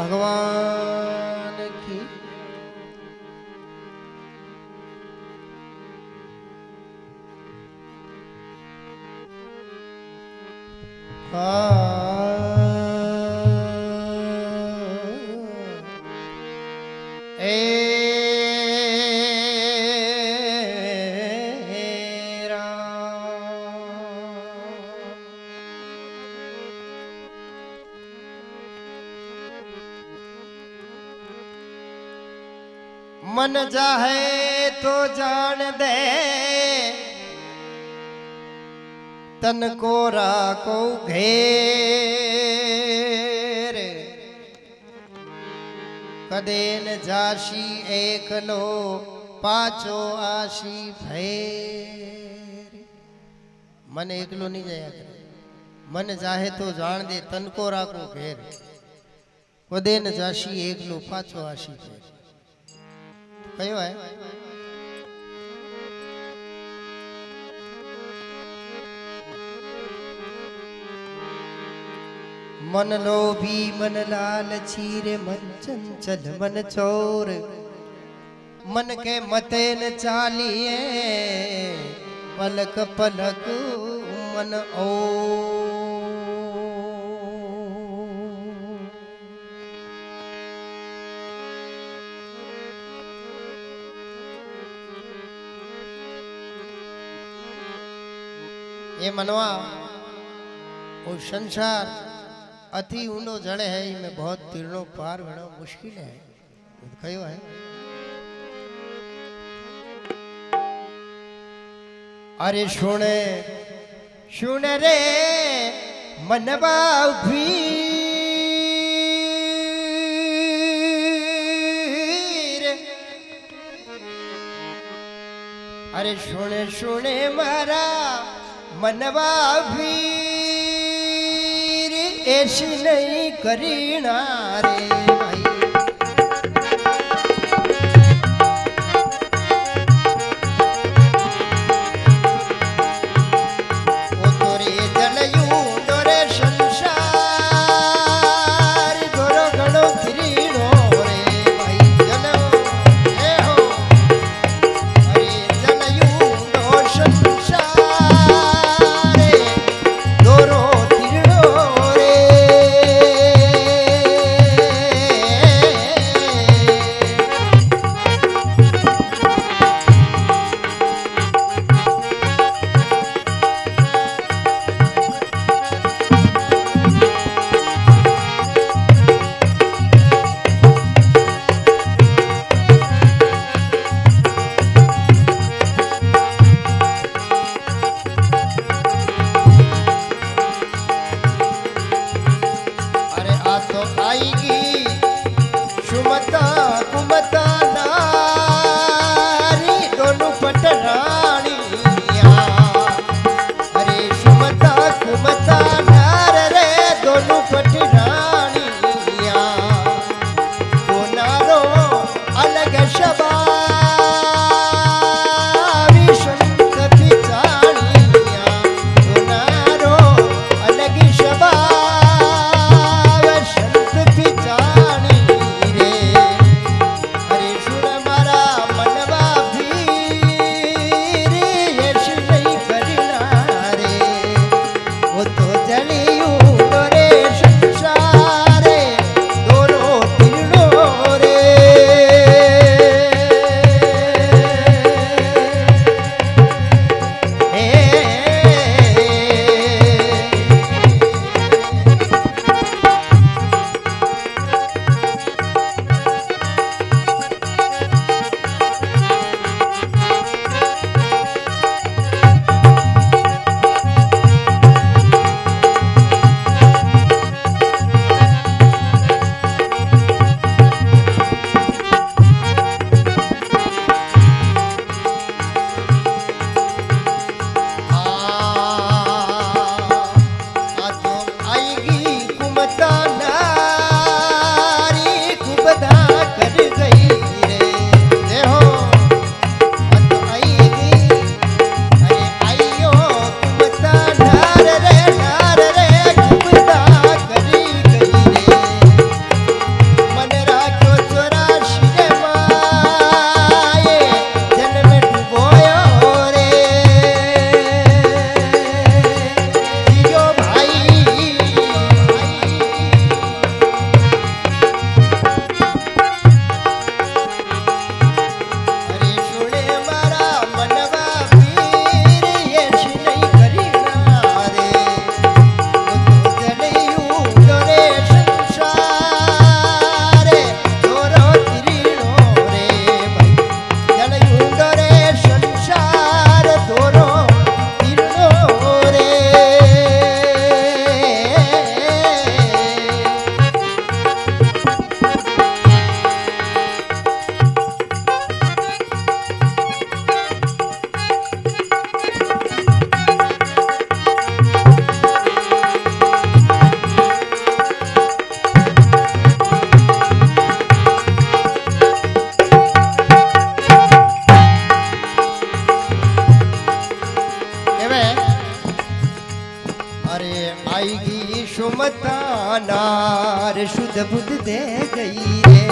भगवान की। मन जाहे तो जान दे। तन को राको घेर। कदे न जाशी एकलो पाचो आशी भैर मन एकलो नहीं जाया करे। मन जाहे तो जान दे, तन को राको घेर। कदे न जाशी एकलो पाचो आशी भैर કયો હે મન લોભી મન લાલ છીરે મન ચંચલ મન ચોર મન કે મતે ન ચાલીએ પલક પલક મન ઓ ये मनवा वो संसार अति ऊंडो जड़े है इनमें बहुत तीर्णों पार घणो मुश्किल है कहो है अरे सुने सुन रे मनवा अरे सुने सुने मारा मनवा भी ऐसी नहीं करीना रे। सबूत दे गई रे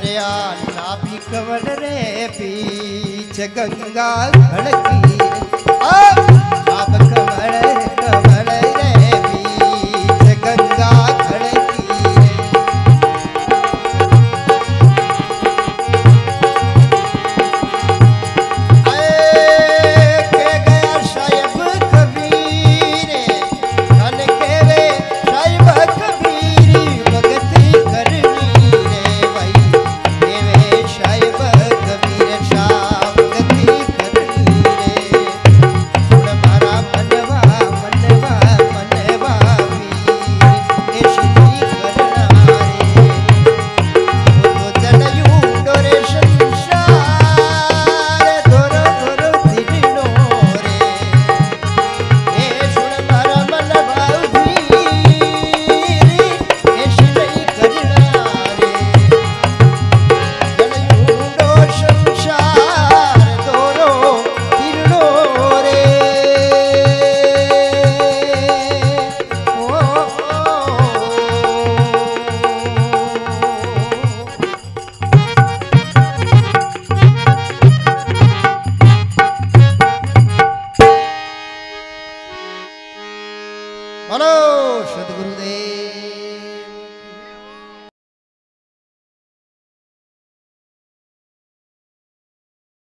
મારે આલા ભીખવડ રે પીછ ગંગા ભડકી આ